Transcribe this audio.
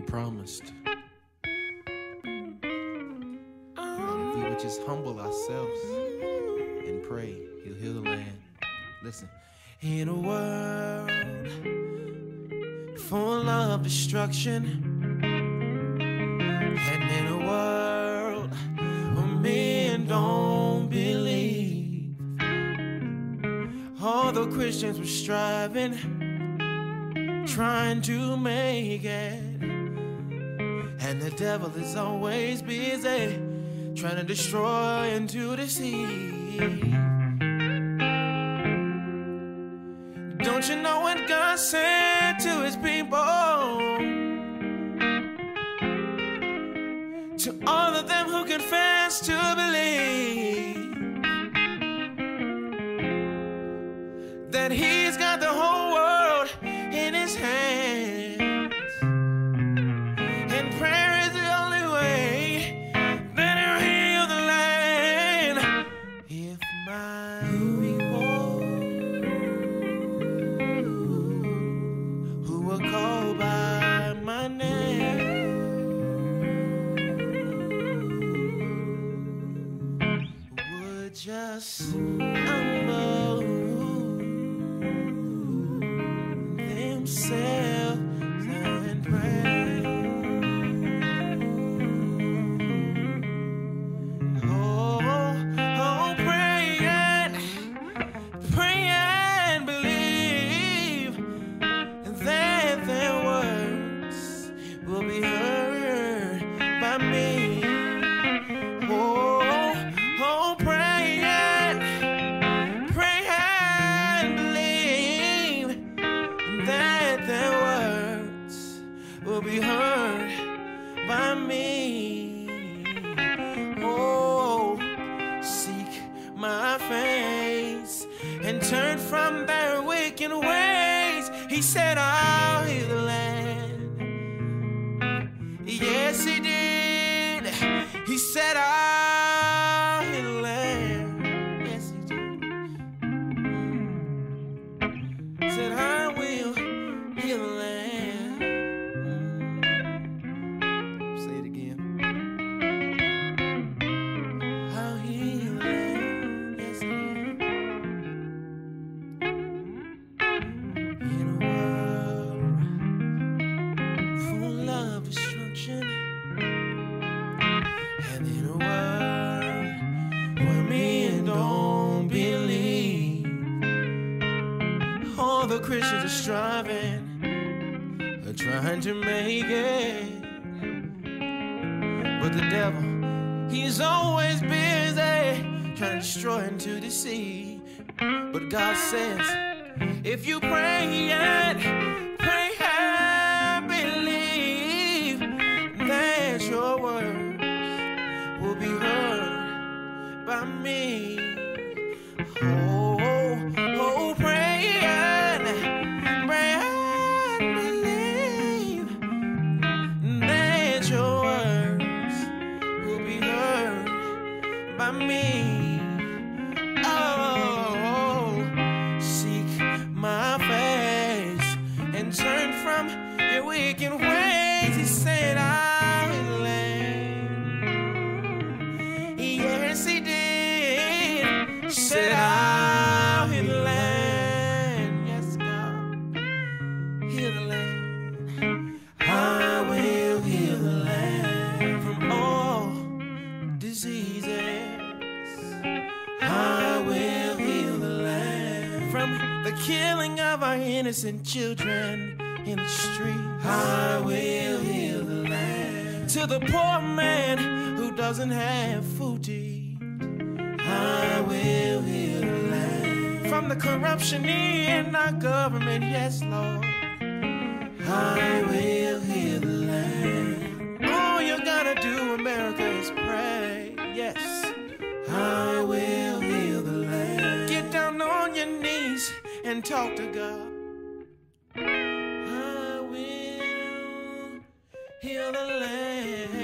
promised. If we would just humble ourselves and pray, He'll heal the land. Listen. In a world full of destruction, and in a world where men don't believe, although Christians were striving, trying to make it. And the devil is always busy trying to destroy and to deceive. Don't you know what God said to his people? To all of them who confess to believe that he's got the whole world in his hands. Just humble themselves from their wicked ways. He said, I'll heal where men don't believe, all the Christians are striving, are trying to make it, but the devil, he's always busy trying to destroy and to deceive. But God says, if you pray and me. The killing of our innocent children in the street. I will heal the land to the poor man who doesn't have food to eat. I will heal the land from the corruption in our government. Yes, Lord. I will and talk to God. I will heal the land.